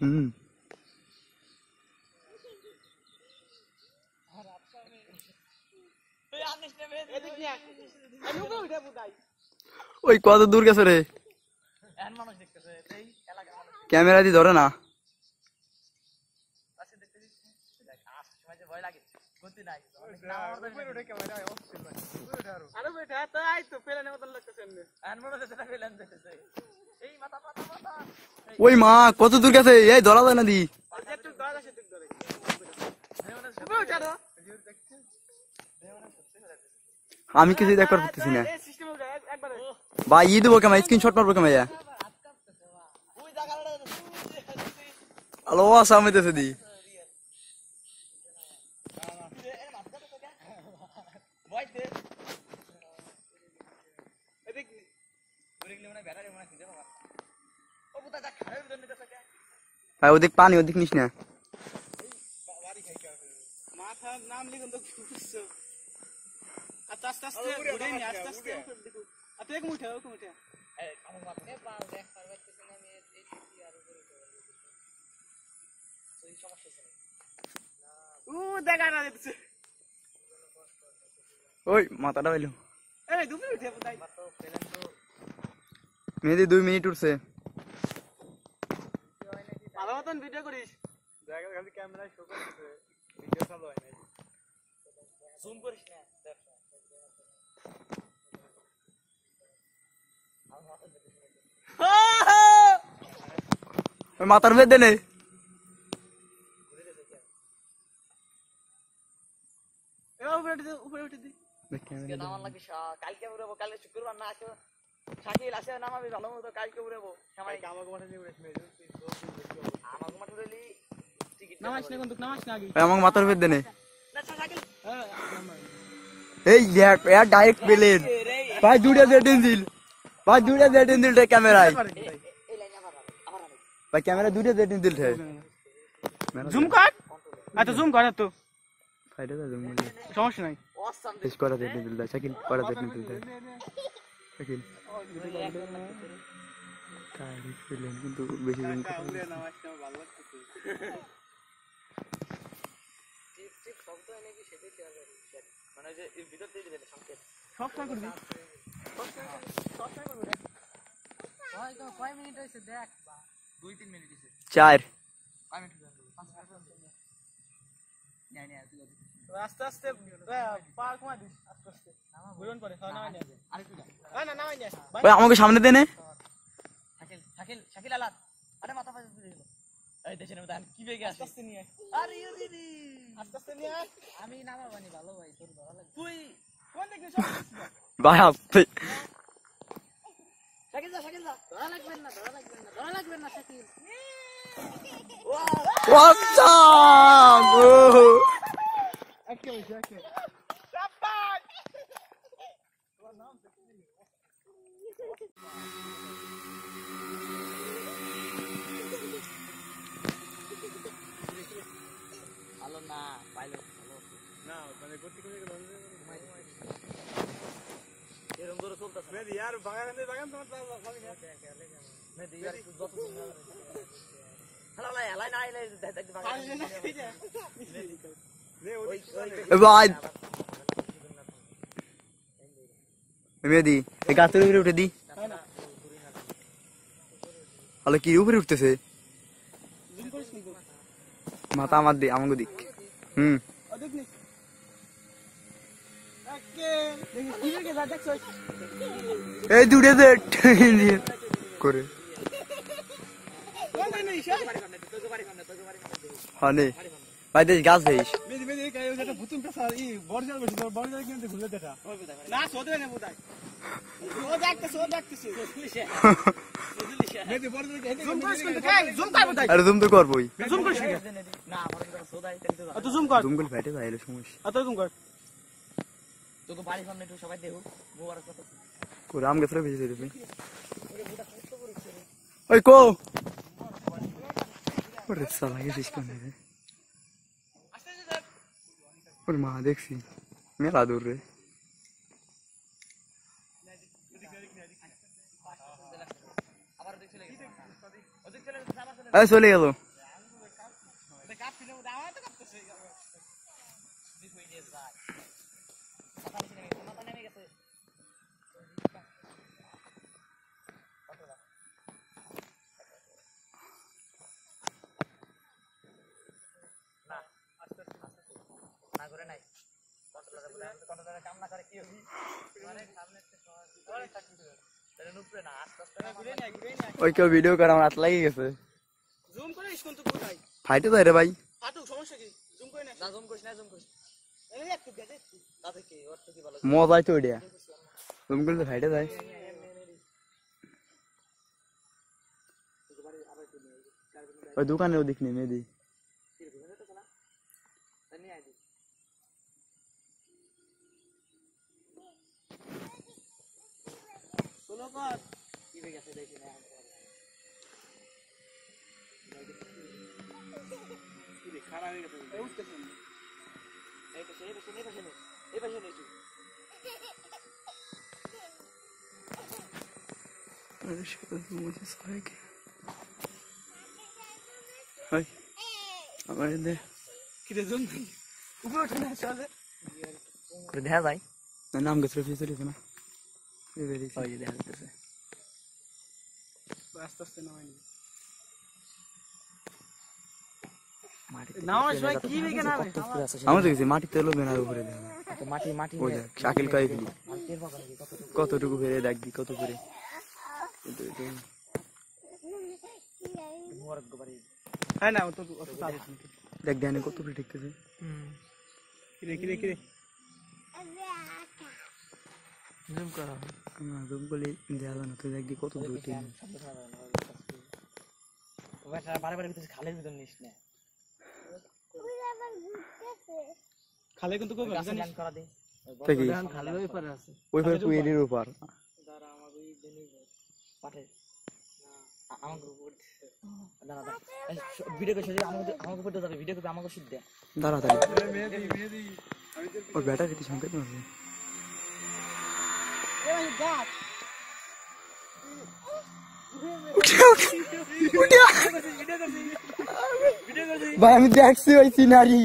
হুম। উঠে বুদাই ওই কত দূর গেছে রে? এন মানুষ দেখতেছে। এই এলাকার মানুষ ক্যামেরা দিয়ে ধরে না পাশে দেখতে দিচ্ছি দেখ আসার সময় যে ভয় লাগে গতি নাই উপরে উঠে আরও উপরে উঠে তো আই তো পেলে মতন লাগতেছে এমনি এন মনে হচ্ছে না ফেলেন দেখতেছে এই মাথা মাথা মাথা ওই মা কত দূর গেছে? এই ধরা যায় না দি। আমি কিছুই দেখতে পারতেছি না। ভাই ই দেবো কেমন? স্ক্রিনশট মারবো কেমন আলো সামনে দি ভাই ওদিক পানি ওদিক নিস না। মাথা নাম লিখুন তো খুঁজছো আচ্ছা আস্তে আস্তে উঠে নি আস্তে আস্তে উপরে দেখো এই আমার মাথা এ পাল দেখ পারবে না মতন ভিডিও করিস জুম করিস না। দেখ মাথার দেনে এবার উপরে উঠে দে, নামার কালকে উড়াবো কালকে শুক্রবার না আছে শাকিল আসে নামাবি ভালো মতো কালকে উড়াবো। সময় আমাকে মাঠে টিকিট আমাকে মাথার দেনে এই দেখ এর ডাইরেক্ট পেলেন ভাই দুটা জেটিন দিল ভাই দুটা জেটিন দিল ক্যামেরায়। ভাই ক্যামেরা দুটা জেটিন দিল জুম কর। আচ্ছা জুম কর তো জুম সমস্যা নাই। শেষ করা জেটিন দিল শাকিল করা জেটিন দিল শাকিল। পেলেন কিন্তু বেশি জুম করা টিপ টিপ শব্দ এনে কি সেটাই খেয়াল করি মানে যে এর ভিতর দিয়ে দিবেন সংকেত। সব সময় করবি? কয় মিনিট হয়েছে? দেখ দুই তিন মিনিট হয়েছে। চার। কয় মিনিট হয়েছে পাঁচ মিনিট নাই নাই তুই আস্তে আস্তে পার কমা দিস আস্তে আস্তে। বুঝন পরে নামাই নিয়ে আরেকটু যা। না নামাই নিয়ে ওই আমাকে সামনে দেনে শাকিল শাকিল শাকিল আলাদ। আরে মাথা পাশে দিয়ে দিল এই দেশের মধ্যে কি বেগে আস্তে আসছে আস্তে নিয়ে। আরে ইউ দিদি। আস্তে আস্তে নিয়ে। আমি নামাবানি ভালো ভাই তোর ভালো লাগে। তুই কোন দিকে সব ভাই আপনি শাকিল যা শাকিল যা ধরা লাগবে না ধরা লাগবে না ধরা লাগবে না শাকিল! একে বসে একে। ভালো না পাইলো ভালো না মানে গতি করে এরকম করে চলতেছে মেদি আর বাগান বাগান তোমার তার ভাবি না মেদি আর একটু যত হ্যালো লাই লাই নাই লাই দেখ দেখ পানি না এ ভাই মেদি এই গাছের উপরে উঠে দি হয় না তাহলে কি উপরে উঠতেছে? মাথা আমার দি আমাকে দিক। হুম। এই দুটে দে করে। কোন নাই ঈশা হ্যাঁ নে ভাই দেখ গাছ দেখা না সোদে না বুদাই ও দেখতে সো দেখতেছে মেদি বর্জাল কে জুম করিস কিন্তু কাই জুম কর বুদাই আরে তুমি তো করবোই জুম করিস কি না আমার কিন্তু সোদাই তাই তো এত জুম কর জঙ্গল ফেটে যায় এলে সমস্যা এত জুম কর তোকে বাড়ির সামনে একটু সবাই দেখো গোয়ার কত করে আম গাছটা ভেজে দিবি ওই কো ওরে সালা গেছিস কোন রে ওরে মা দেখছি মেলা দূর রে আবার ওদিক চলে গেল। কাম না করে কি হবি মানে সামনে একটা সহজ অনেক থাকবি তাহলে নুপরে না আস্তে আস্তে ঘুরে নাই ঘুরে নাই ওই কেউ ভিডিও করে আমার হাত লাগিয়ে গেছে জুম করিস কিন্তু বুদাই ফাইটে যায় রে ভাই হাঁটু সমস্যা কি? জুম করে না? না জুম করিস না জুম করিস এই একটু গেছে তাতে কি ওর তো কি ভালো মজাই তো ওইটা জঙ্গল তো ফাইটে যায়। ওই দোকানে ওদিক নেই মেদি নিয়ে আয় দিই। সোলো কর কি হয়ে গেছে দেখি না কি রে খারাপ হয়ে গেছে এই উঠতেছে না। এই পাশে এই পাশে এই পাশে নে। এই পাশে নে একটু। ওই আমার দে কি রে জুম নাই উপরে উঠে না চলে করে দেখা যায় নাম গেছে ফিস দিছে না এই বেরিয়েছে ওই দেখা যাচ্ছে আস্তে আস্তে নামাই বেনার উপরে মাটি মাটি শাকিল কয় ফেলি কত কতটুকু ফেরে দেখবি কত করে? হ্যাঁ না অত দেখ কত করে ঠেকতেছে। কি রে কি রে কি রে জুম করো না জুম করলে দেখা না তুই দেখবি কত দূর ওটা বারে বারে ভিতরে খালের ভিতর নিস না। খালে কিন্তু কই গাছে ল্যান্ড করা দে তাই কি? খালে ওই পারে আছে। ওই পারে উপর? দাঁড়া আমার ওই দেনি পাঠে আমাকে উপর দাঁড়া দাঁড়া। ভিডিও করে সোজা আমাকে আমাকে উপর যাবে ভিডিও করে আমাকে দাঁড়া মেহেদি মেহেদি। ওর ব্যাটারি সংকেত ভাই আমি দেখছি ওই সিনারি